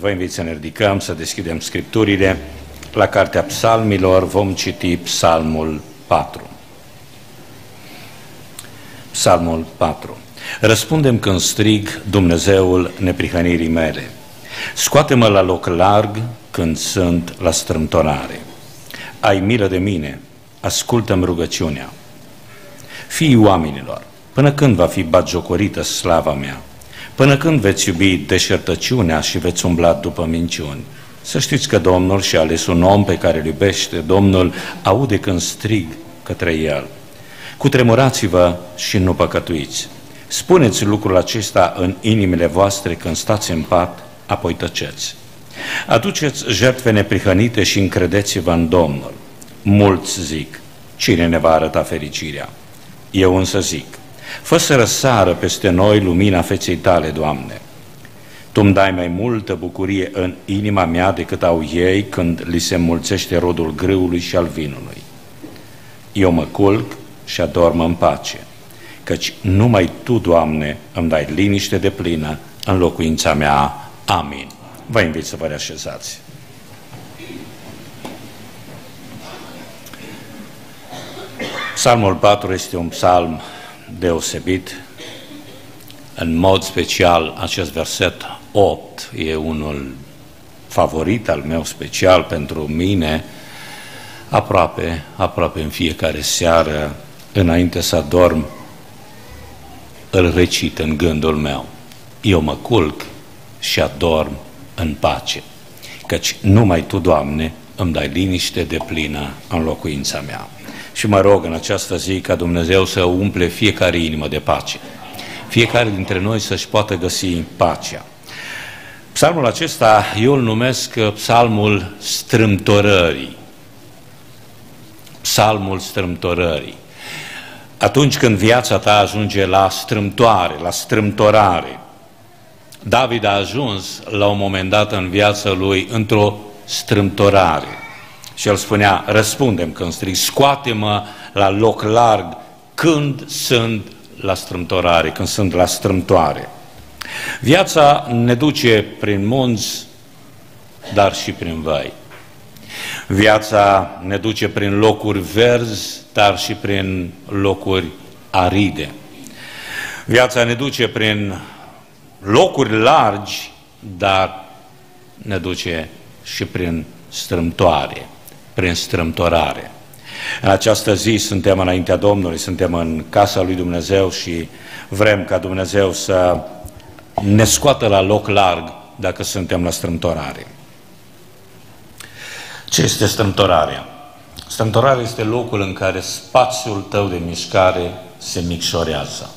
Vă invit să ne ridicăm, să deschidem scripturile. La Cartea Psalmilor vom citi Psalmul 4. Psalmul 4. Răspundem când strig Dumnezeul neprihănirii mele. Scoate-mă la loc larg când sunt la strâmtorare. Ai milă de mine, ascultă-mi rugăciunea. Fii oamenilor, până când va fi bagiocorită slava mea? Până când veți iubi deșertăciunea și veți umbla după minciuni? Să știți că Domnul și-a ales un om pe care îl iubește, Domnul aude când strig către el. Cutremurați-vă și nu păcătuiți. Spuneți lucrul acesta în inimile voastre când stați în pat, apoi tăceți. Aduceți jertfe neprihănite și încredeți-vă în Domnul. Mulți zic, cine ne va arăta fericirea? Eu însă zic, Fă să răsară peste noi lumina feței tale, Doamne. Tu îmi dai mai multă bucurie în inima mea decât au ei când li se mulțește rodul grâului și al vinului. Eu mă culc și adorm în pace, căci numai Tu, Doamne, îmi dai liniște de plină în locuința mea. Amin. Vă invit să vă reașezați. Psalmul 4 este un psalm deosebit. În mod special, acest verset 8 e unul favorit al meu special pentru mine, aproape, aproape în fiecare seară, înainte să adorm, îl recit în gândul meu. Eu mă culc și adorm în pace, căci numai Tu, Doamne, îmi dai liniște de plină în locuința mea și mă rog în această zi ca Dumnezeu să umple fiecare inimă de pace. Fiecare dintre noi să-și poată găsi pacea. Psalmul acesta eu îl numesc psalmul strâmtorării. Psalmul strâmtorării. Atunci când viața ta ajunge la strâmtoare, la strâmtorare, David a ajuns la un moment dat în viața lui într-o strâmtorare. Și el spunea, răspundem când strig, scoate-mă la loc larg când sunt la strâmtorare, când sunt la strâmtoare. Viața ne duce prin munți, dar și prin văi. Viața ne duce prin locuri verzi, dar și prin locuri aride. Viața ne duce prin locuri largi, dar ne duce și prin strâmtoare prin strâmtorare. În această zi suntem înaintea Domnului, suntem în casa lui Dumnezeu și vrem ca Dumnezeu să ne scoată la loc larg dacă suntem la strâmtorare. Ce este strâmtorarea? Strâmtorarea este locul în care spațiul tău de mișcare se micșorează.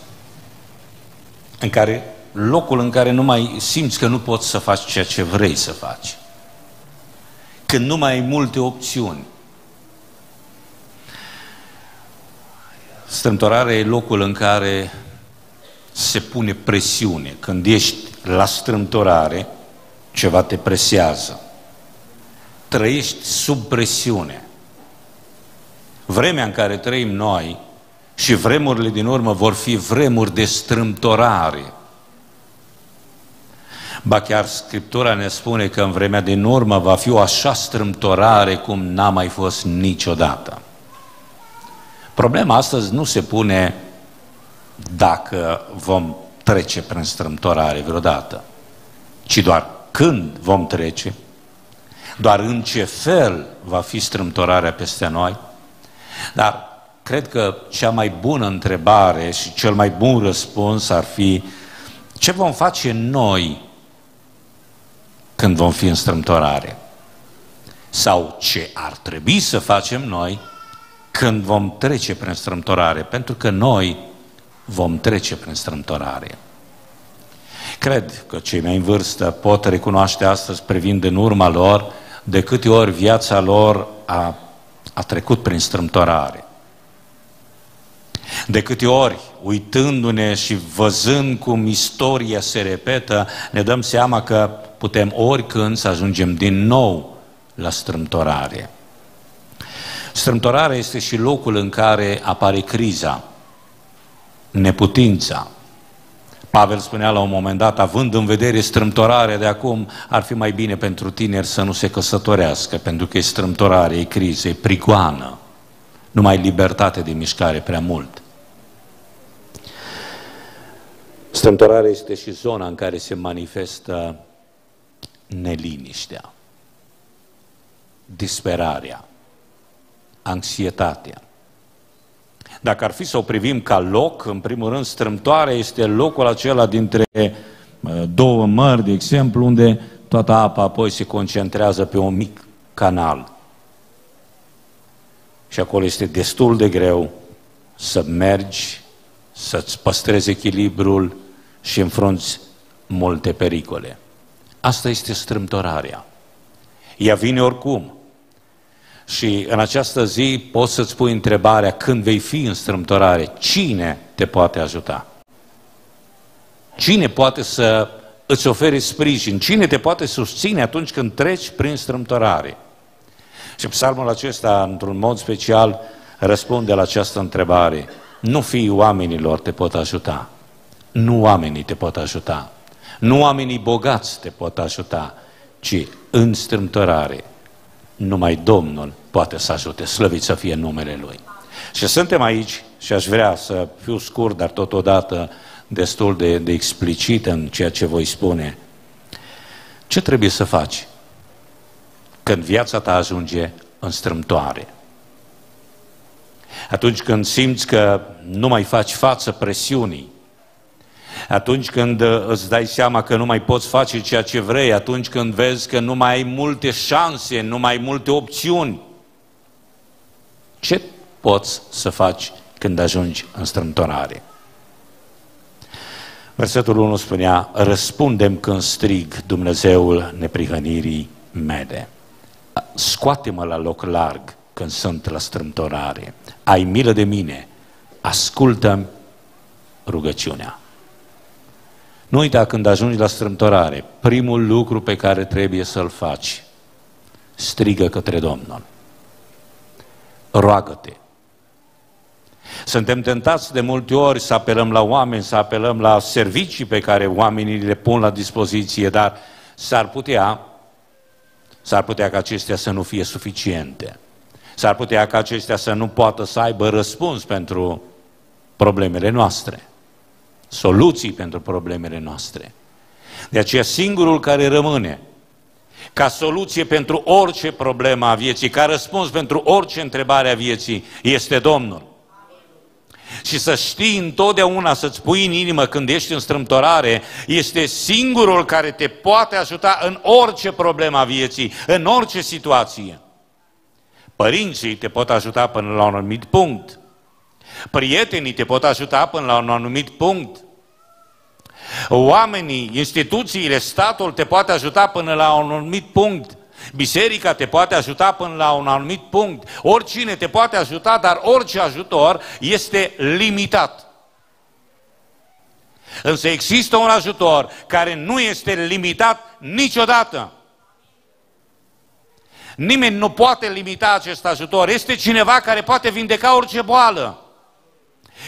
În care, locul în care nu mai simți că nu poți să faci ceea ce vrei să faci când nu mai ai multe opțiuni. Strâmtorarea e locul în care se pune presiune. Când ești la strâmtorare, ceva te presează. Trăiești sub presiune. Vremea în care trăim noi și vremurile din urmă vor fi vremuri de strâmtorare. Ba chiar Scriptura ne spune că în vremea din urmă va fi o așa strâmtorare cum n-a mai fost niciodată. Problema astăzi nu se pune dacă vom trece prin strâmtorare vreodată, ci doar când vom trece, doar în ce fel va fi strâmtorarea peste noi. Dar cred că cea mai bună întrebare și cel mai bun răspuns ar fi ce vom face noi când vom fi în strâmtorare. Sau ce ar trebui să facem noi când vom trece prin strâmtorare, pentru că noi vom trece prin strâmtorare. Cred că cei mai în vârstă pot recunoaște astăzi, privind în urma lor, de câte ori viața lor a, a trecut prin strâmtorare. De câte ori, uitându-ne și văzând cum istoria se repetă, ne dăm seama că putem oricând să ajungem din nou la strâmtorare. Strâmtorarea este și locul în care apare criza, neputința, Pavel spunea la un moment dat, având în vedere strâmtorarea de acum, ar fi mai bine pentru tineri să nu se căsătorească, pentru că e strâmtorare, e criză, e prigoană. Nu mai libertate de mișcare prea mult. Strâmtorarea este și zona în care se manifestă neliniștea, disperarea, anxietatea. Dacă ar fi să o privim ca loc, în primul rând, strâmtoarea este locul acela dintre două mări, de exemplu, unde toată apa apoi se concentrează pe un mic canal. Și acolo este destul de greu să mergi, să-ți păstrezi echilibrul și înfrunți multe pericole. Asta este strâmtorarea. Ea vine oricum. Și în această zi poți să-ți pui întrebarea când vei fi în strâmtorare, cine te poate ajuta? Cine poate să îți ofere sprijin? Cine te poate susține atunci când treci prin strâmtorare? Și psalmul acesta, într-un mod special, răspunde la această întrebare. Nu fii oamenilor te pot ajuta. Nu oamenii te pot ajuta. Nu oamenii bogați te pot ajuta, ci în strâmtorare numai Domnul poate să ajute, slăvit să fie numele Lui. Și suntem aici și aș vrea să fiu scurt, dar totodată destul de, de explicit în ceea ce voi spune. Ce trebuie să faci când viața ta ajunge în strâmtoare? Atunci când simți că nu mai faci față presiunii, atunci când uh, îți dai seama că nu mai poți face ceea ce vrei, atunci când vezi că nu mai ai multe șanse, nu mai ai multe opțiuni, ce poți să faci când ajungi în strâmtorare? Versetul 1 spunea, răspundem când strig Dumnezeul neprihănirii mele. Scoate-mă la loc larg când sunt la strâmtorare. Ai milă de mine, ascultă rugăciunea. Nu uita când ajungi la strâmtorare, primul lucru pe care trebuie să-l faci, strigă către Domnul. Roagă-te. Suntem tentați de multe ori să apelăm la oameni, să apelăm la servicii pe care oamenii le pun la dispoziție, dar s-ar putea, s-ar putea ca acestea să nu fie suficiente. S-ar putea ca acestea să nu poată să aibă răspuns pentru problemele noastre soluții pentru problemele noastre. De aceea singurul care rămâne ca soluție pentru orice problemă a vieții, ca răspuns pentru orice întrebare a vieții, este Domnul. Și să știi întotdeauna, să-ți pui în inimă când ești în strâmtorare, este singurul care te poate ajuta în orice problemă a vieții, în orice situație. Părinții te pot ajuta până la un anumit punct. Prietenii te pot ajuta până la un anumit punct. Oamenii, instituțiile, statul te poate ajuta până la un anumit punct. Biserica te poate ajuta până la un anumit punct. Oricine te poate ajuta, dar orice ajutor este limitat. Însă există un ajutor care nu este limitat niciodată. Nimeni nu poate limita acest ajutor. Este cineva care poate vindeca orice boală.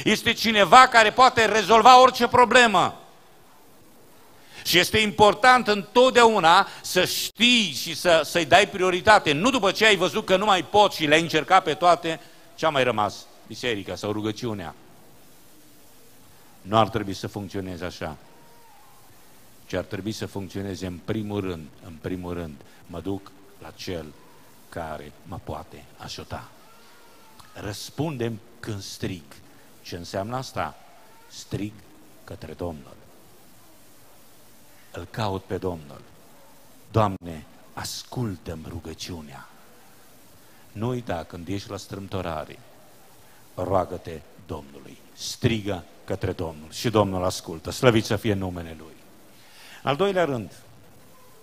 Este cineva care poate rezolva orice problemă. Și este important întotdeauna să știi și să, să-i dai prioritate. Nu după ce ai văzut că nu mai poți și le-ai încercat pe toate, ce a mai rămas? Biserica sau rugăciunea. Nu ar trebui să funcționeze așa. Ci ar trebui să funcționeze în primul rând, în primul rând, mă duc la cel care mă poate ajuta. Răspundem când strig. Ce înseamnă asta? Strig către Domnul. Îl caut pe Domnul. Doamne, ascultă-mi rugăciunea. Nu uita, când ești la strâmtorare, roagă-te Domnului. Strigă către Domnul și Domnul ascultă. Slăvit să fie numele Lui. Al doilea rând,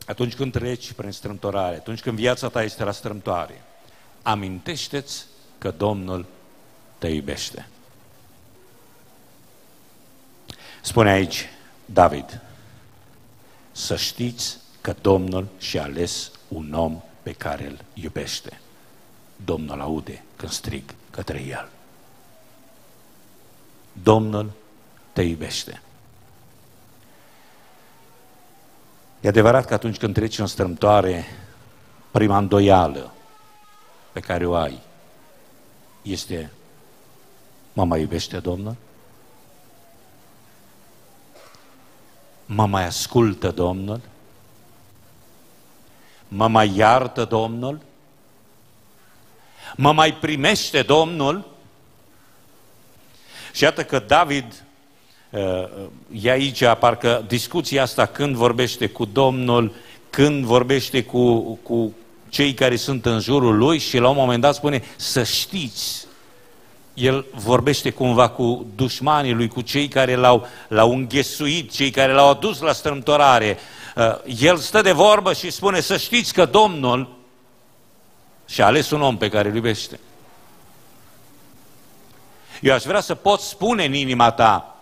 atunci când treci prin strâmtorare, atunci când viața ta este la strâmtoare, amintește-ți că Domnul te iubește. Spune aici David, să știți că Domnul și-a ales un om pe care îl iubește. Domnul aude când strig către el. Domnul te iubește. E adevărat că atunci când treci în strâmtoare, prima îndoială pe care o ai este mă mai iubește Domnul? Mă mai ascultă Domnul? Mă mai iartă Domnul? Mă mai primește Domnul? Și iată că David uh, e aici, parcă discuția asta când vorbește cu Domnul, când vorbește cu, cu cei care sunt în jurul lui și la un moment dat spune să știți. El vorbește cumva cu dușmanii lui, cu cei care l-au, l-au înghesuit, cei care l-au adus la strâmtorare. Uh, el stă de vorbă și spune să știți că Domnul și-a ales un om pe care îl iubește. Eu aș vrea să pot spune în inima ta,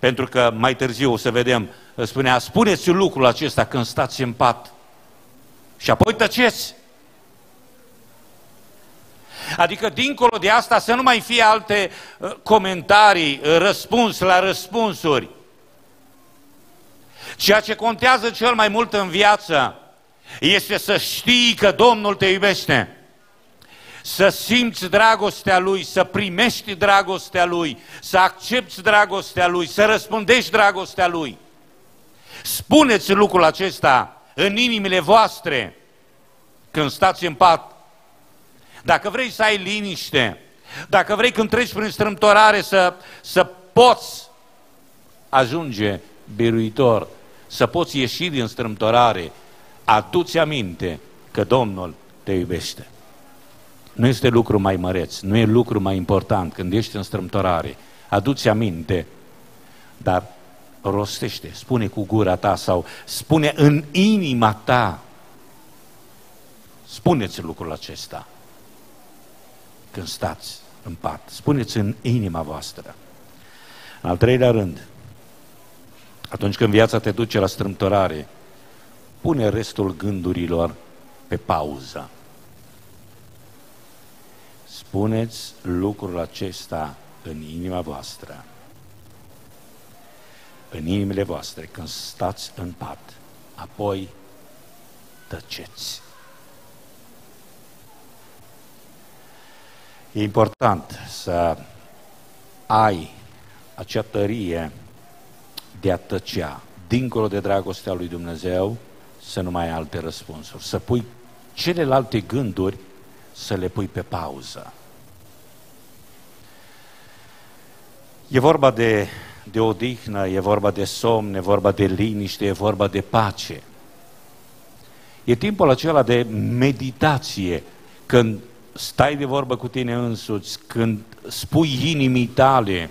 pentru că mai târziu o să vedem, spunea, spuneți lucrul acesta când stați în pat și apoi tăceți. Adică dincolo de asta să nu mai fie alte uh, comentarii, uh, răspuns la răspunsuri. Ceea ce contează cel mai mult în viață este să știi că Domnul te iubește să simți dragostea Lui, să primești dragostea Lui, să accepti dragostea Lui, să răspundești dragostea Lui. Spuneți lucrul acesta în inimile voastre când stați în pat. Dacă vrei să ai liniște, dacă vrei când treci prin strâmtorare să, să poți ajunge biruitor, să poți ieși din strâmtorare, adu-ți aminte că Domnul te iubește. Nu este lucru mai măreț, nu e lucru mai important când ești în strâmtorare. Aduți aminte, dar rostește, spune cu gura ta sau spune în inima ta. Spuneți lucrul acesta când stați în pat. Spuneți în inima voastră. În al treilea rând, atunci când viața te duce la strâmtorare, pune restul gândurilor pe pauză. Puneți lucrul acesta în inima voastră, în inimile voastre, când stați în pat, apoi tăceți. E important să ai acea tărie de a tăcea, dincolo de dragostea lui Dumnezeu, să nu mai ai alte răspunsuri, să pui celelalte gânduri, să le pui pe pauză. E vorba de, de odihnă, e vorba de somn, e vorba de liniște, e vorba de pace. E timpul acela de meditație, când stai de vorbă cu tine însuți, când spui inimii tale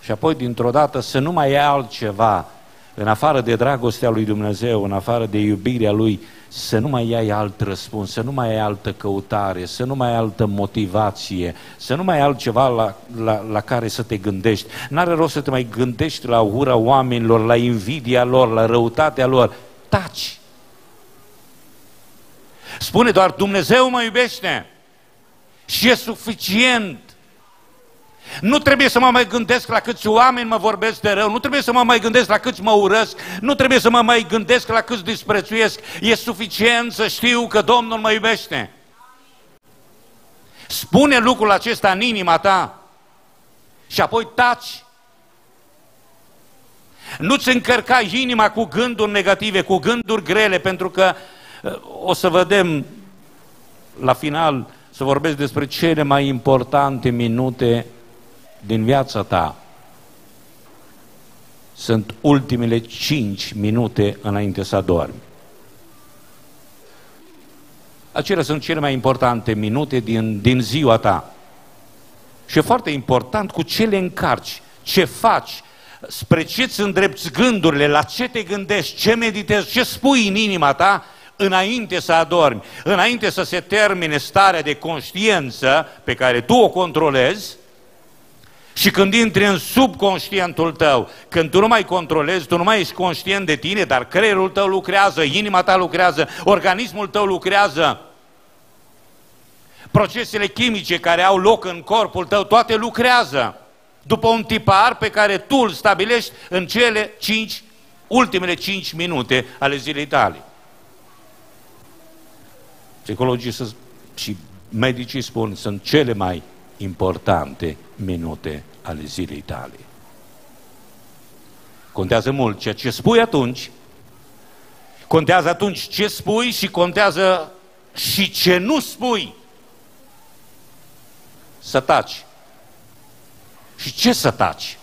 și apoi dintr-o dată să nu mai ai altceva în afară de dragostea lui Dumnezeu, în afară de iubirea lui, să nu mai ai alt răspuns, să nu mai ai altă căutare, să nu mai ai altă motivație, să nu mai ai altceva la, la, la care să te gândești. N-are rost să te mai gândești la ura oamenilor, la invidia lor, la răutatea lor. Taci! Spune doar Dumnezeu mă iubește și e suficient. Nu trebuie să mă mai gândesc la câți oameni mă vorbesc de rău, nu trebuie să mă mai gândesc la câți mă urăsc, nu trebuie să mă mai gândesc la câți disprețuiesc. E suficient să știu că Domnul mă iubește. Spune lucrul acesta în inima ta și apoi taci. Nu-ți încărca inima cu gânduri negative, cu gânduri grele, pentru că uh, o să vedem la final să vorbesc despre cele mai importante minute din viața ta sunt ultimele cinci minute înainte să adormi. Acelea sunt cele mai importante minute din, din ziua ta. Și e foarte important cu ce le încarci, ce faci, spre ce îți îndrepți gândurile, la ce te gândești, ce meditezi, ce spui în inima ta înainte să adormi, înainte să se termine starea de conștiință pe care tu o controlezi, și când intri în subconștientul tău, când tu nu mai controlezi, tu nu mai ești conștient de tine, dar creierul tău lucrează, inima ta lucrează, organismul tău lucrează, procesele chimice care au loc în corpul tău, toate lucrează după un tipar pe care tu îl stabilești în cele cinci ultimele 5 minute ale zilei tale. Psihologii și medicii spun sunt cele mai importante minute ale zilei tale. Contează mult ceea ce spui atunci, contează atunci ce spui și contează și ce nu spui. Să taci. Și ce să taci?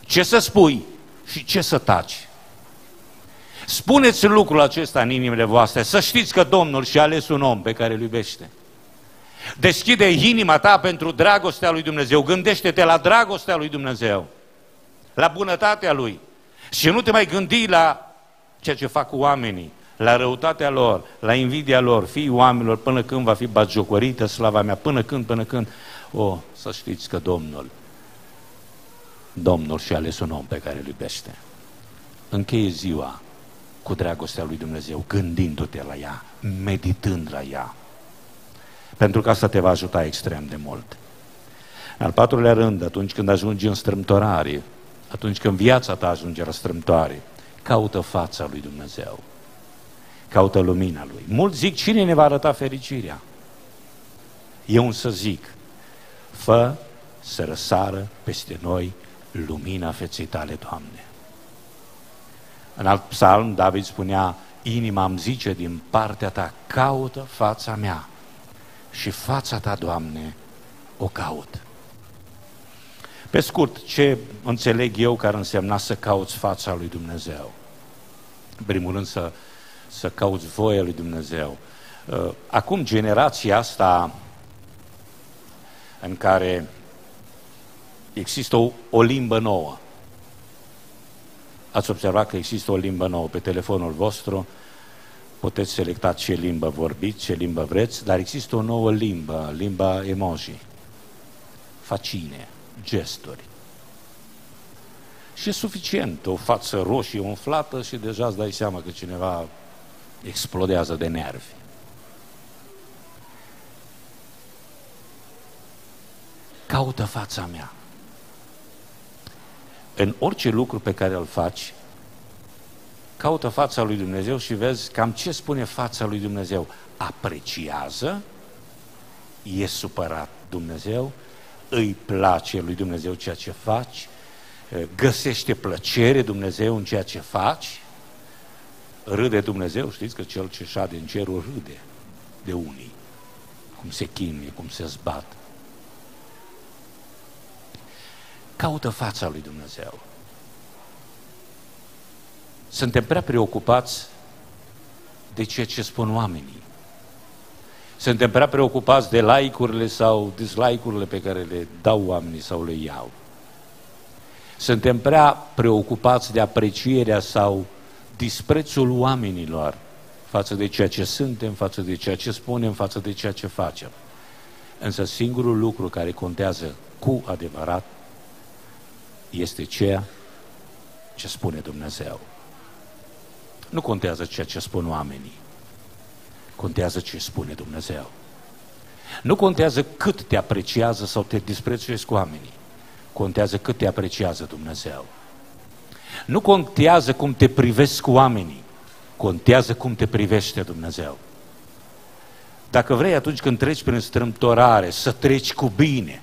Ce să spui și ce să taci? Spuneți lucrul acesta în inimile voastre, să știți că Domnul și-a ales un om pe care îl iubește. Deschide inima ta pentru dragostea lui Dumnezeu. Gândește-te la dragostea lui Dumnezeu, la bunătatea lui. Și nu te mai gândi la ceea ce fac oamenii, la răutatea lor, la invidia lor, fii oamenilor, până când va fi bagiocorită slava mea, până când, până când. O, oh, să știți că Domnul, Domnul și-a ales un om pe care îl iubește. Încheie ziua cu dragostea lui Dumnezeu, gândindu-te la ea, meditând la ea. Pentru că asta te va ajuta extrem de mult. În al patrulea rând, atunci când ajungi în strâmtorare, atunci când viața ta ajunge la strâmtoare, caută fața lui Dumnezeu. Caută lumina lui. Mulți zic, cine ne va arăta fericirea? Eu să zic, fă să răsară peste noi lumina feței tale, Doamne. În alt psalm, David spunea, inima îmi zice din partea ta, caută fața mea și fața ta, Doamne, o caut. Pe scurt, ce înțeleg eu care însemna să cauți fața lui Dumnezeu? În primul rând să, să cauți voia lui Dumnezeu. Uh, acum generația asta în care există o, o limbă nouă, Ați observat că există o limbă nouă pe telefonul vostru, puteți selecta ce limbă vorbiți, ce limbă vreți, dar există o nouă limbă, limba emoji, facine, gesturi. Și e suficient, o față roșie umflată și deja îți dai seama că cineva explodează de nervi. Caută fața mea în orice lucru pe care îl faci, caută fața lui Dumnezeu și vezi cam ce spune fața lui Dumnezeu. Apreciază, e supărat Dumnezeu, îi place lui Dumnezeu ceea ce faci, găsește plăcere Dumnezeu în ceea ce faci, râde Dumnezeu, știți că cel ce șade în cerul râde de unii, cum se chinuie, cum se zbat. Caută fața lui Dumnezeu. Suntem prea preocupați de ceea ce spun oamenii. Suntem prea preocupați de like-urile sau dislike-urile pe care le dau oamenii sau le iau. Suntem prea preocupați de aprecierea sau disprețul oamenilor față de ceea ce suntem, față de ceea ce spunem, față de ceea ce facem. Însă singurul lucru care contează cu adevărat este ceea ce spune Dumnezeu. Nu contează ceea ce spun oamenii, contează ce spune Dumnezeu. Nu contează cât te apreciază sau te disprețuiesc oamenii, contează cât te apreciază Dumnezeu. Nu contează cum te privesc oamenii, contează cum te privește Dumnezeu. Dacă vrei atunci când treci prin strâmtorare să treci cu bine,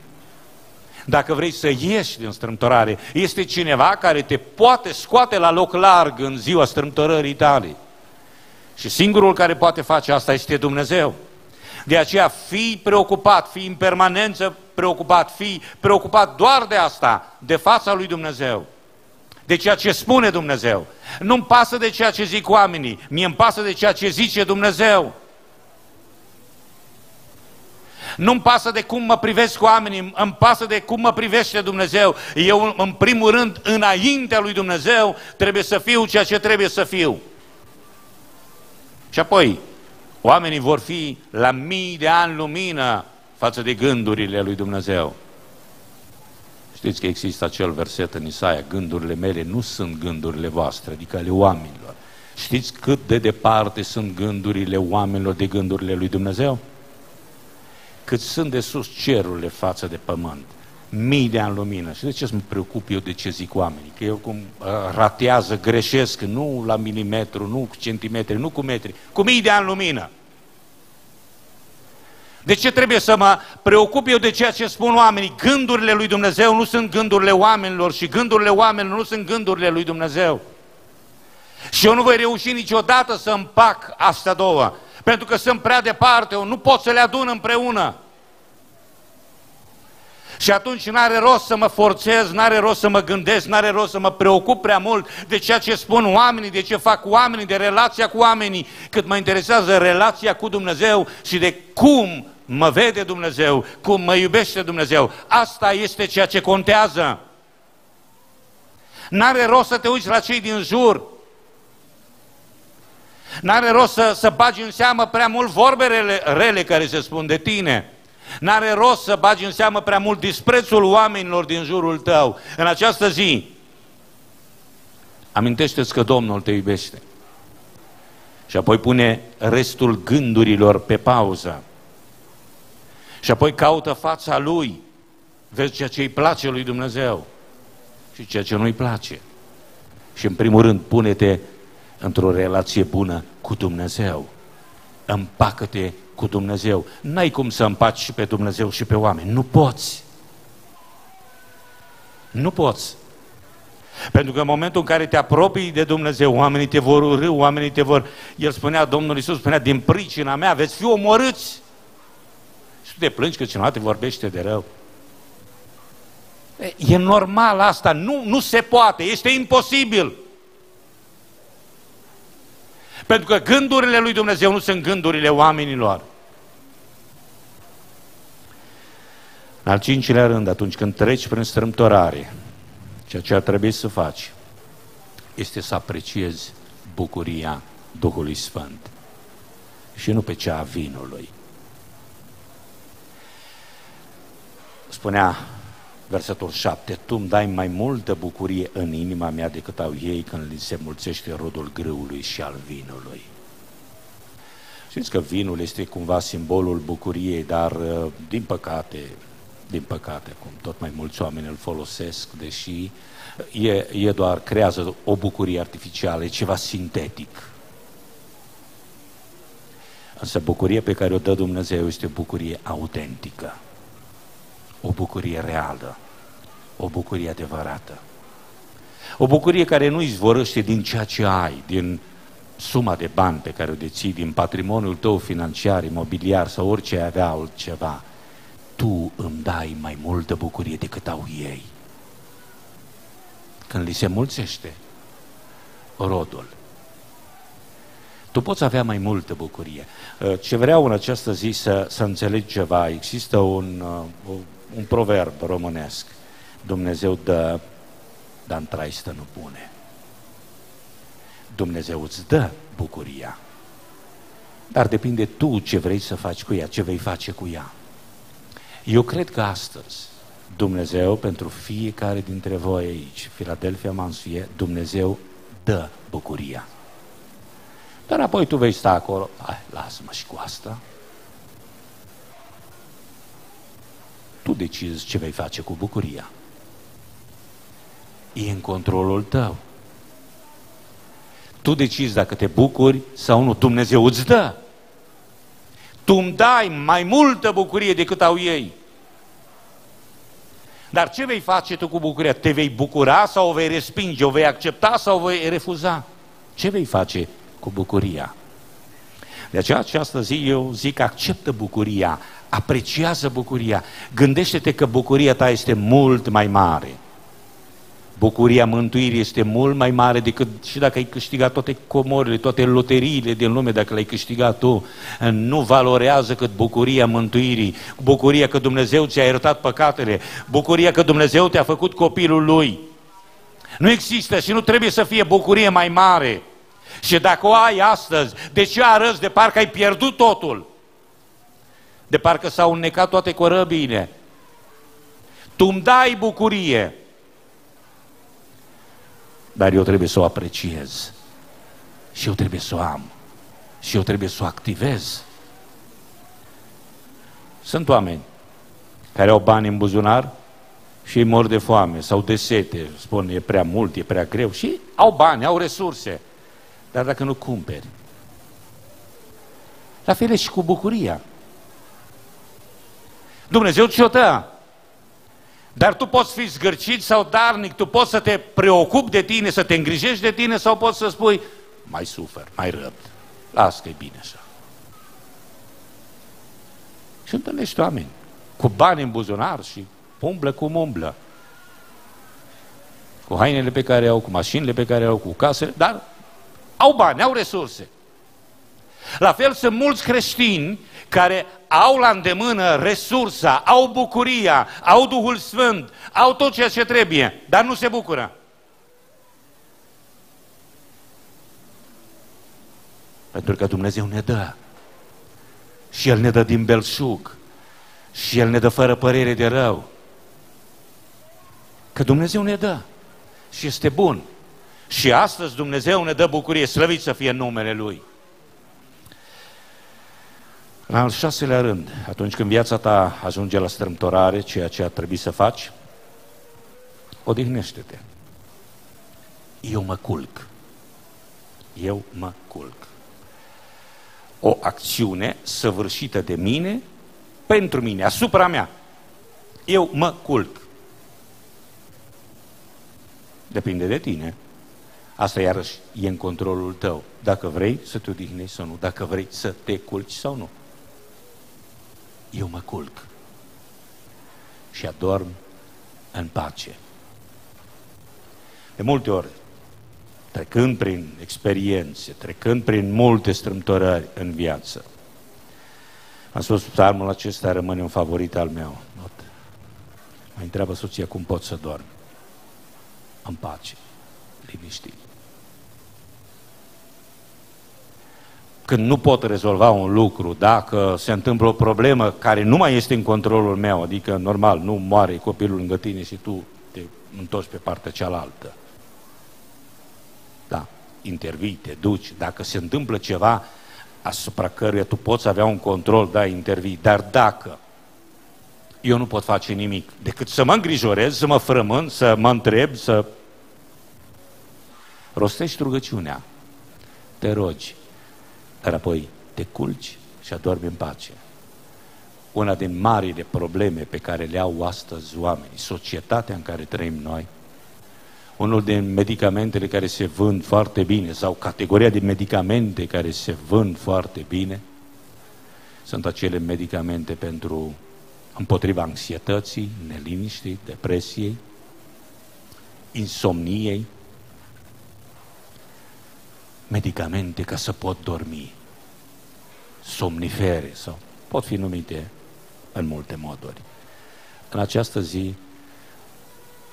dacă vrei să ieși din strâmtorare, este cineva care te poate scoate la loc larg în ziua strâmtorării tale. Și singurul care poate face asta este Dumnezeu. De aceea fii preocupat, fii în permanență preocupat, fii preocupat doar de asta, de fața lui Dumnezeu. De ceea ce spune Dumnezeu. Nu-mi pasă de ceea ce zic oamenii, mie îmi pasă de ceea ce zice Dumnezeu. Nu-mi pasă de cum mă privesc oamenii, îmi pasă de cum mă privește Dumnezeu. Eu, în primul rând, înaintea lui Dumnezeu, trebuie să fiu ceea ce trebuie să fiu. Și apoi, oamenii vor fi la mii de ani lumină față de gândurile lui Dumnezeu. Știți că există acel verset în Isaia, gândurile mele nu sunt gândurile voastre, adică ale oamenilor. Știți cât de departe sunt gândurile oamenilor de gândurile lui Dumnezeu? Cât sunt de sus cerurile față de pământ. mii de ani lumină. Și de ce să mă preocup eu de ce zic oamenii? Că eu cum uh, ratează, greșesc, nu la milimetru, nu cu centimetri, nu cu metri, cu mii de ani lumină. De ce trebuie să mă preocup eu de ceea ce spun oamenii? Gândurile lui Dumnezeu nu sunt gândurile oamenilor și gândurile oamenilor nu sunt gândurile lui Dumnezeu. Și eu nu voi reuși niciodată să împac astea două, pentru că sunt prea departe, eu nu pot să le adun împreună. Și atunci nu are rost să mă forțez, nu are rost să mă gândesc, nu are rost să mă preocup prea mult de ceea ce spun oamenii, de ce fac oamenii, de relația cu oamenii, cât mă interesează relația cu Dumnezeu și de cum mă vede Dumnezeu, cum mă iubește Dumnezeu. Asta este ceea ce contează. N-are rost să te uiți la cei din jur. N-are rost să, să bagi în seamă prea mult vorbele rele care se spun de tine. N-are rost să bagi în seamă prea mult disprețul oamenilor din jurul tău. În această zi, amintește-ți că Domnul te iubește. Și apoi pune restul gândurilor pe pauză. Și apoi caută fața Lui. Vezi ceea ce îi place lui Dumnezeu și ceea ce nu-i place. Și în primul rând, pune-te într-o relație bună cu Dumnezeu. Împacă-te cu Dumnezeu. N-ai cum să împaci și pe Dumnezeu și pe oameni. Nu poți. Nu poți. Pentru că în momentul în care te apropii de Dumnezeu, oamenii te vor urâ, oamenii te vor... El spunea, Domnul Iisus spunea, din pricina mea veți fi omorâți. Și tu te plângi că cineva te vorbește de rău. E normal asta, nu, nu se poate, este imposibil. Pentru că gândurile lui Dumnezeu nu sunt gândurile oamenilor. În al cincilea rând, atunci când treci prin strâmtorare, ceea ce ar trebui să faci este să apreciezi bucuria Duhului Sfânt și nu pe cea a vinului. Spunea versetul 7, Tu îmi dai mai multă bucurie în inima mea decât au ei când li se mulțește rodul grâului și al vinului. Știți că vinul este cumva simbolul bucuriei, dar uh, din păcate, din păcate, cum tot mai mulți oameni îl folosesc, deși e, e doar, creează o bucurie artificială, e ceva sintetic. Însă bucuria pe care o dă Dumnezeu este o bucurie autentică o bucurie reală, o bucurie adevărată. O bucurie care nu izvorăște din ceea ce ai, din suma de bani pe care o deții, din patrimoniul tău financiar, imobiliar sau orice ai avea altceva. Tu îmi dai mai multă bucurie decât au ei. Când li se mulțește rodul, tu poți avea mai multă bucurie. Ce vreau în această zi să, să înțeleg ceva, există un, uh, un proverb românesc. Dumnezeu dă, dar în traistă nu pune. Dumnezeu îți dă bucuria. Dar depinde tu ce vrei să faci cu ea, ce vei face cu ea. Eu cred că astăzi Dumnezeu pentru fiecare dintre voi aici, Filadelfia Mansuie, Dumnezeu dă bucuria. Dar apoi tu vei sta acolo, hai, lasă-mă și cu asta, tu decizi ce vei face cu bucuria. E în controlul tău. Tu decizi dacă te bucuri sau nu. Dumnezeu îți dă. Tu îmi dai mai multă bucurie decât au ei. Dar ce vei face tu cu bucuria? Te vei bucura sau o vei respinge? O vei accepta sau o vei refuza? Ce vei face cu bucuria? De aceea această zi eu zic acceptă bucuria, apreciază bucuria, gândește-te că bucuria ta este mult mai mare. Bucuria mântuirii este mult mai mare decât și dacă ai câștigat toate comorile, toate loteriile din lume, dacă le-ai câștigat tu, nu valorează cât bucuria mântuirii, bucuria că Dumnezeu ți-a iertat păcatele, bucuria că Dumnezeu te-a făcut copilul Lui. Nu există și nu trebuie să fie bucurie mai mare. Și dacă o ai astăzi, de ce arăți de parcă ai pierdut totul? De parcă s-au înnecat toate corăbiile. Tu îmi dai bucurie, dar eu trebuie să o apreciez. Și eu trebuie să o am. Și eu trebuie să o activez. Sunt oameni care au bani în buzunar și ei mor de foame sau de sete, spun e prea mult, e prea greu și au bani, au resurse. Dar dacă nu cumperi, la fel și cu bucuria. Dumnezeu ți-o dă. Dar tu poți fi zgârcit sau darnic, tu poți să te preocupi de tine, să te îngrijești de tine sau poți să spui, mai sufer, mai răbd, las că e bine așa. Și întâlnești oameni cu bani în buzunar și umblă cum umblă. Cu hainele pe care au, cu mașinile pe care au, cu casele, dar au bani, au resurse. La fel sunt mulți creștini care au la îndemână resursa, au bucuria, au Duhul Sfânt, au tot ceea ce trebuie, dar nu se bucură. Pentru că Dumnezeu ne dă. Și El ne dă din belșug. Și El ne dă fără părere de rău. Că Dumnezeu ne dă. Și este bun. Și astăzi Dumnezeu ne dă bucurie, slăvit să fie numele Lui. În al șaselea rând, atunci când viața ta ajunge la strâmtorare, ceea ce ar trebui să faci, odihnește-te. Eu mă culc. Eu mă culc. O acțiune săvârșită de mine, pentru mine, asupra mea. Eu mă culc. Depinde de tine. Asta iarăși e în controlul tău. Dacă vrei să te odihnești sau nu, dacă vrei să te culci sau nu eu mă culc și adorm în pace. De multe ori, trecând prin experiențe, trecând prin multe strâmtorări în viață, am spus, psalmul acesta rămâne un favorit al meu. Not. Mă întreabă soția cum pot să dorm. În pace, liniștit. Când nu pot rezolva un lucru, dacă se întâmplă o problemă care nu mai este în controlul meu, adică normal, nu moare copilul lângă tine și tu te întorci pe partea cealaltă. Da, intervii, te duci, dacă se întâmplă ceva asupra căruia tu poți avea un control, da, intervii, dar dacă eu nu pot face nimic decât să mă îngrijorez, să mă frământ, să mă întreb, să rostești rugăciunea, te rogi, dar apoi te culci și adormi în pace. Una din marile probleme pe care le au astăzi oamenii, societatea în care trăim noi, unul din medicamentele care se vând foarte bine sau categoria de medicamente care se vând foarte bine sunt acele medicamente pentru împotriva anxietății, neliniștii, depresiei, insomniei, medicamente ca să pot dormi, somnifere sau pot fi numite în multe moduri. În această zi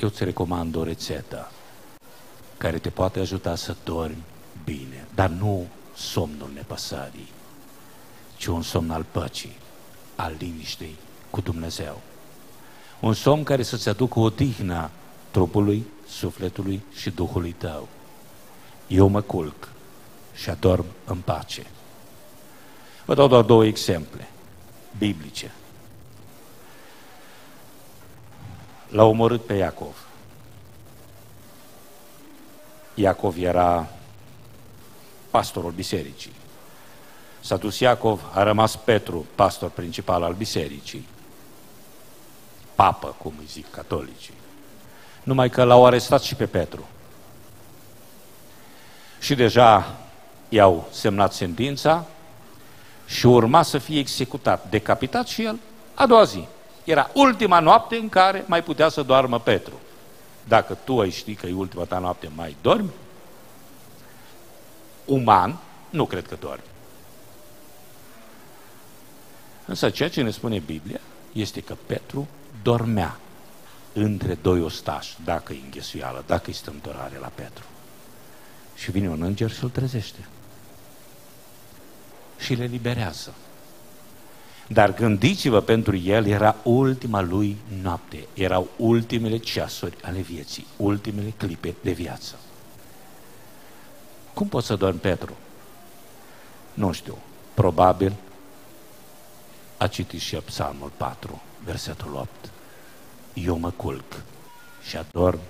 eu îți recomand o rețetă care te poate ajuta să dormi bine, dar nu somnul nepăsării, ci un somn al păcii, al liniștei cu Dumnezeu. Un somn care să-ți aducă o dihnă trupului, sufletului și Duhului tău. Eu mă culc și adorm în pace. Vă dau doar două exemple biblice. L-a omorât pe Iacov. Iacov era pastorul bisericii. S-a dus Iacov, a rămas Petru, pastor principal al bisericii. Papă, cum îi zic catolicii. Numai că l-au arestat și pe Petru. Și deja i-au semnat sentința și urma să fie executat, decapitat și el a doua zi. Era ultima noapte în care mai putea să doarmă Petru. Dacă tu ai ști că e ultima ta noapte, mai dormi? Uman, nu cred că dormi. Însă ceea ce ne spune Biblia este că Petru dormea între doi ostași, dacă e înghesuială, dacă e strâmtorare la Petru. Și vine un înger și îl trezește și le liberează. Dar gândiți-vă, pentru el era ultima lui noapte, erau ultimele ceasuri ale vieții, ultimele clipe de viață. Cum poți să dormi Petru? Nu știu, probabil a citit și Psalmul 4, versetul 8. eu mă culc și adorm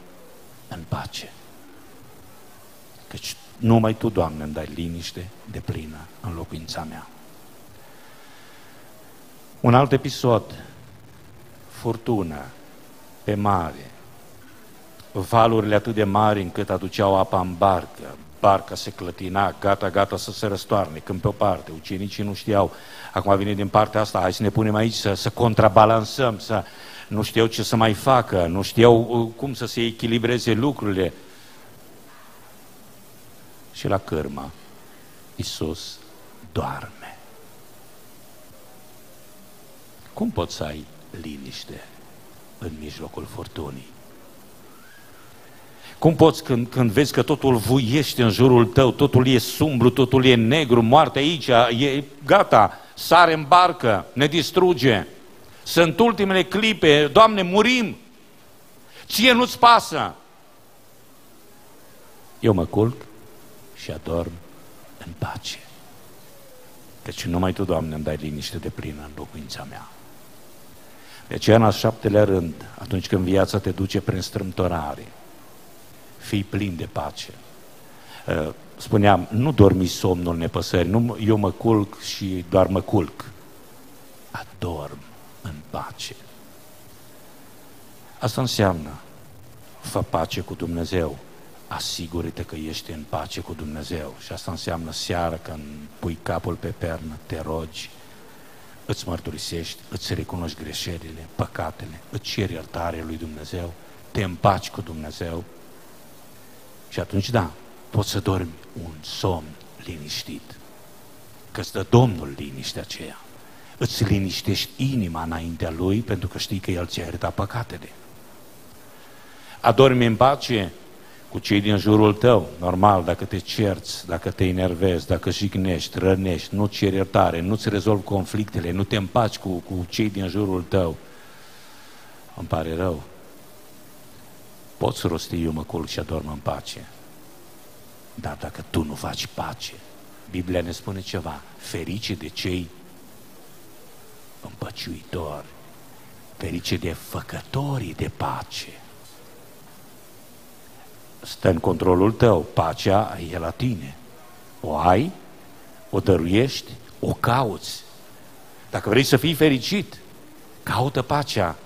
în pace. Căci numai Tu, Doamne, îmi dai liniște de plină în locuința mea. Un alt episod, furtună pe mare, valurile atât de mari încât aduceau apa în barcă, barca se clătina, gata, gata să se răstoarne, când pe o parte, ucenicii nu știau, acum vine din partea asta, hai să ne punem aici, să, să contrabalansăm, să nu știau ce să mai facă, nu știau uh, cum să se echilibreze lucrurile. Și la cârmă, Iisus doarme. Cum poți să ai liniște în mijlocul furtunii? Cum poți când, când vezi că totul vuiește în jurul tău, totul e sumbru, totul e negru, moarte aici, e gata, sare în barcă, ne distruge. Sunt ultimele clipe, Doamne, murim. Ție nu-ți pasă. Eu mă culc și adorm în pace. Deci numai Tu, Doamne, îmi dai liniște de plină în locuința mea. De aceea, în al șaptelea rând, atunci când viața te duce prin strâmtorare, fii plin de pace. Uh, spuneam, nu dormi somnul nepăsării, nu, eu mă culc și doar mă culc. Adorm în pace. Asta înseamnă, fă pace cu Dumnezeu, asigură-te că ești în pace cu Dumnezeu. Și asta înseamnă seara când pui capul pe pernă, te rogi, îți mărturisești, îți recunoști greșelile, păcatele, îți ceri iertare lui Dumnezeu, te împaci cu Dumnezeu și atunci, da, poți să dormi un somn liniștit. Că stă Domnul liniștea aceea. Îți liniștești inima înaintea Lui pentru că știi că El ți-a iertat păcatele. Adormi în pace cu cei din jurul tău, normal, dacă te cerți, dacă te enervezi, dacă jignești, rănești, nu ți ceri iertare, nu-ți rezolvi conflictele, nu te împaci cu, cu cei din jurul tău, îmi pare rău, Poți rosti, eu mă culc și adorm în pace. Dar dacă tu nu faci pace, Biblia ne spune ceva, ferice de cei împăciuitori, ferice de făcătorii de pace. Stă în controlul tău, pacea e la tine. O ai, o dăruiești, o cauți. Dacă vrei să fii fericit, caută pacea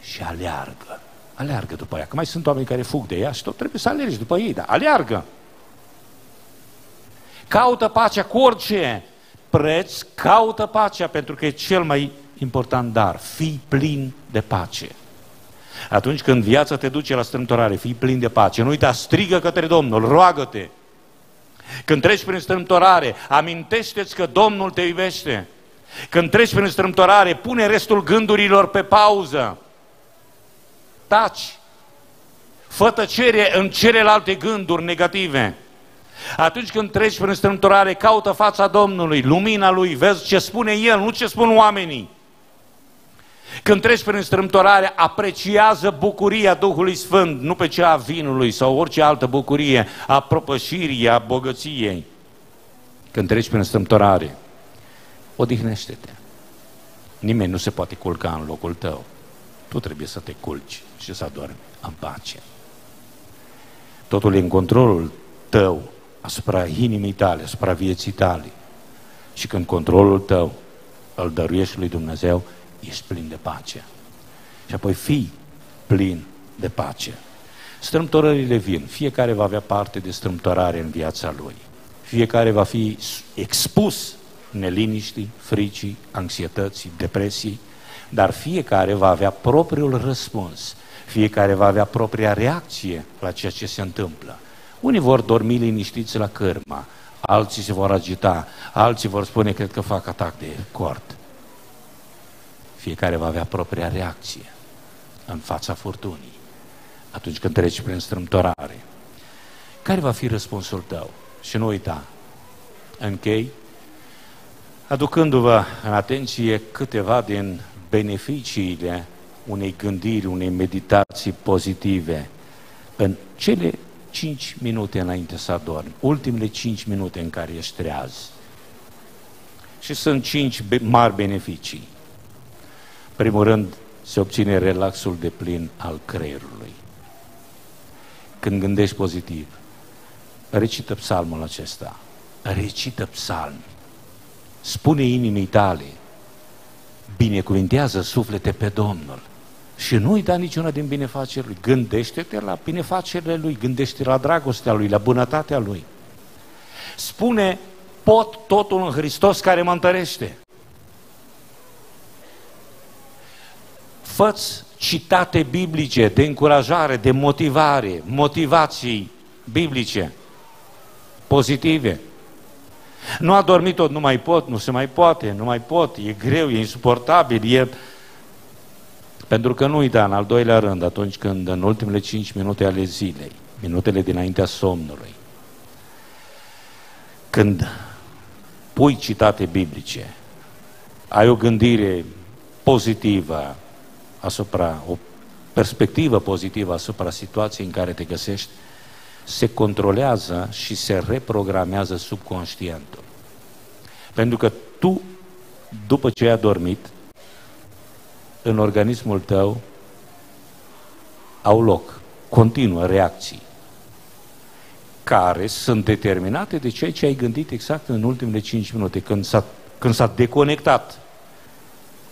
și aleargă aleargă după ea. Că mai sunt oameni care fug de ea și tot trebuie să alergi după ei, dar aleargă. Caută pacea cu orice preț, caută pacea pentru că e cel mai important dar. Fii plin de pace. Atunci când viața te duce la strâmtorare, fii plin de pace. Nu uita, strigă către Domnul, roagă-te. Când treci prin strâmtorare, amintește-ți că Domnul te iubește. Când treci prin strâmtorare, pune restul gândurilor pe pauză taci. Fă tăcere în celelalte gânduri negative. Atunci când treci prin strâmtorare, caută fața Domnului, lumina Lui, vezi ce spune El, nu ce spun oamenii. Când treci prin strâmtorare, apreciază bucuria Duhului Sfânt, nu pe cea a vinului sau orice altă bucurie, a propășirii, a bogăției. Când treci prin strâmtorare, odihnește-te. Nimeni nu se poate culca în locul tău. Tu trebuie să te culci și să adormi în pace. Totul e în controlul tău asupra inimii tale, asupra vieții tale. Și când controlul tău îl dăruiești lui Dumnezeu, ești plin de pace. Și apoi fii plin de pace. Strâmtorările vin, fiecare va avea parte de strâmtorare în viața lui. Fiecare va fi expus neliniștii, fricii, anxietății, depresii, dar fiecare va avea propriul răspuns fiecare va avea propria reacție la ceea ce se întâmplă. Unii vor dormi liniștiți la cârma, alții se vor agita, alții vor spune, cred că fac atac de cort. Fiecare va avea propria reacție în fața furtunii, atunci când treci prin strâmtorare. Care va fi răspunsul tău? Și nu uita, închei, aducându-vă în atenție câteva din beneficiile unei gândiri, unei meditații pozitive în cele cinci minute înainte să adormi, ultimele cinci minute în care ești treaz. Și sunt cinci mari beneficii. Primul rând, se obține relaxul de plin al creierului. Când gândești pozitiv, recită psalmul acesta, recită psalmi, spune inimii tale, binecuvintează suflete pe Domnul și nu uita niciuna din binefacerile Lui. Gândește-te la binefacerile Lui, gândește la dragostea Lui, la bunătatea Lui. Spune, pot totul în Hristos care mă întărește. Făți citate biblice de încurajare, de motivare, motivații biblice, pozitive. Nu a dormit tot, nu mai pot, nu se mai poate, nu mai pot, e greu, e insuportabil, e... Pentru că nu uita, în al doilea rând, atunci când în ultimele cinci minute ale zilei, minutele dinaintea somnului, când pui citate biblice, ai o gândire pozitivă asupra, o perspectivă pozitivă asupra situației în care te găsești, se controlează și se reprogramează subconștientul. Pentru că tu, după ce ai dormit, în organismul tău au loc, continuă reacții care sunt determinate de ceea ce ai gândit exact în ultimele 5 minute, când s-a, când s-a deconectat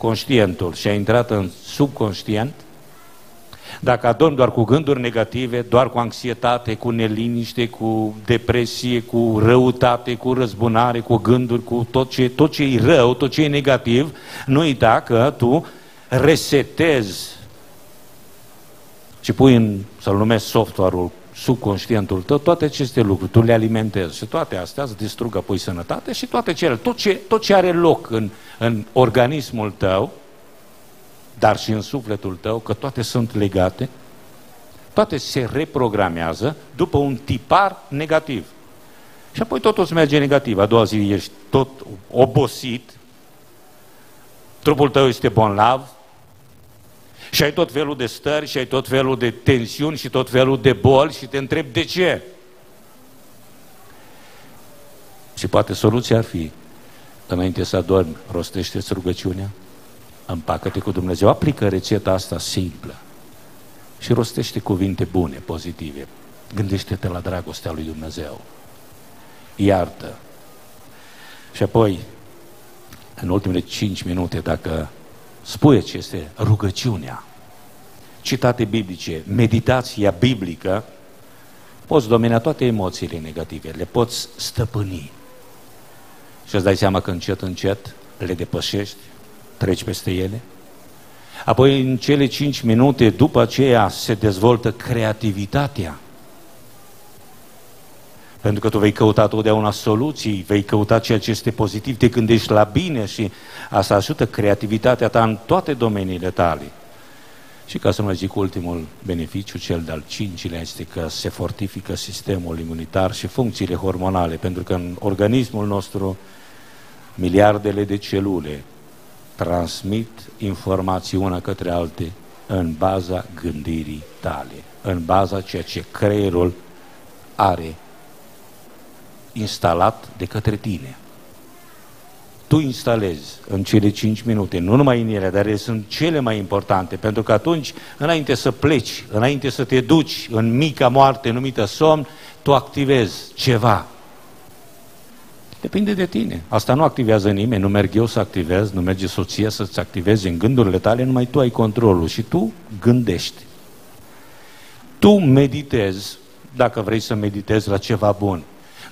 conștientul și a intrat în subconștient, dacă adormi doar cu gânduri negative, doar cu anxietate, cu neliniște, cu depresie, cu răutate, cu răzbunare, cu gânduri, cu tot ce, tot ce e rău, tot ce e negativ, nu uita că tu resetezi și pui în, să-l numesc software-ul subconștientul tău, toate aceste lucruri, tu le alimentezi și toate astea îți distrug apoi sănătate și toate cele, tot ce, tot ce are loc în, în organismul tău, dar și în sufletul tău, că toate sunt legate, toate se reprogramează după un tipar negativ. Și apoi totul se merge negativ. A doua zi ești tot obosit, trupul tău este bonlav, și ai tot felul de stări, și ai tot felul de tensiuni, și tot felul de boli, și te întrebi de ce. Și poate soluția ar fi, înainte să adormi, rostește-ți rugăciunea, împacă-te cu Dumnezeu, aplică rețeta asta simplă și rostește cuvinte bune, pozitive. Gândește-te la dragostea lui Dumnezeu. Iartă. Și apoi, în ultimele cinci minute, dacă spui ce este rugăciunea, citate biblice, meditația biblică, poți domina toate emoțiile negative, le poți stăpâni. Și îți dai seama că încet, încet le depășești, treci peste ele. Apoi, în cele cinci minute, după aceea, se dezvoltă creativitatea. Pentru că tu vei căuta totdeauna soluții, vei căuta ceea ce este pozitiv, te gândești la bine și asta ajută creativitatea ta în toate domeniile tale. Și ca să nu mai zic ultimul beneficiu, cel de-al cincilea, este că se fortifică sistemul imunitar și funcțiile hormonale, pentru că în organismul nostru miliardele de celule transmit informații una către alte în baza gândirii tale, în baza ceea ce creierul are instalat de către tine. Tu instalezi în cele 5 minute, nu numai în ele, dar ele sunt cele mai importante, pentru că atunci, înainte să pleci, înainte să te duci în mica moarte numită somn, tu activezi ceva Depinde de tine. Asta nu activează nimeni, nu merg eu să activez, nu merge soția să-ți activezi în gândurile tale, numai tu ai controlul și tu gândești. Tu meditezi, dacă vrei să meditezi la ceva bun.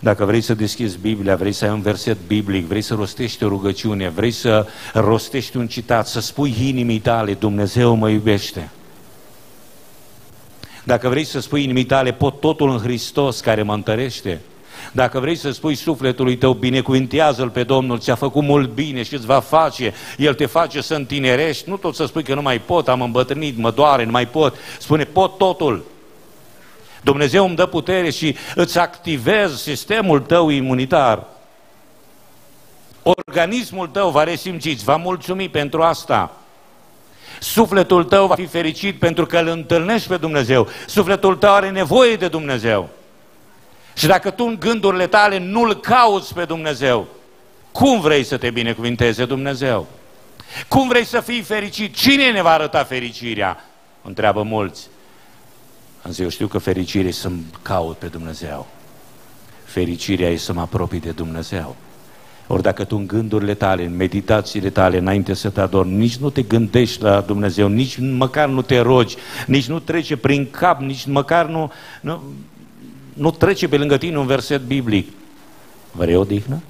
Dacă vrei să deschizi Biblia, vrei să ai un verset biblic, vrei să rostești o rugăciune, vrei să rostești un citat, să spui inimii tale, Dumnezeu mă iubește. Dacă vrei să spui inimii tale, pot totul în Hristos care mă întărește, dacă vrei să spui sufletului tău, binecuvintează-L pe Domnul, ți-a făcut mult bine și îți va face, El te face să întinerești, nu tot să spui că nu mai pot, am îmbătrânit, mă doare, nu mai pot. Spune, pot totul. Dumnezeu îmi dă putere și îți activez sistemul tău imunitar. Organismul tău va resimți, îți va mulțumi pentru asta. Sufletul tău va fi fericit pentru că îl întâlnești pe Dumnezeu. Sufletul tău are nevoie de Dumnezeu. Și dacă tu în gândurile tale nu-L cauți pe Dumnezeu, cum vrei să te binecuvinteze Dumnezeu? Cum vrei să fii fericit? Cine ne va arăta fericirea? Întreabă mulți. Însă eu știu că fericirea e să-mi caut pe Dumnezeu. Fericirea e să mă apropii de Dumnezeu. Ori dacă tu în gândurile tale, în meditațiile tale, înainte să te adormi, nici nu te gândești la Dumnezeu, nici măcar nu te rogi, nici nu trece prin cap, nici măcar nu, nu, nu trece pe lângă tine un verset biblic. Vrei odihnă?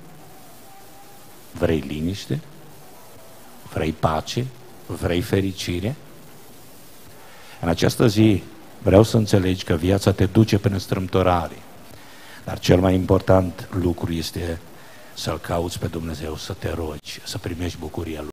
Vrei liniște? Vrei pace? Vrei fericire? În această zi vreau să înțelegi că viața te duce prin strâmtorare. Dar cel mai important lucru este să-L cauți pe Dumnezeu, să te rogi, să primești bucuria Lui.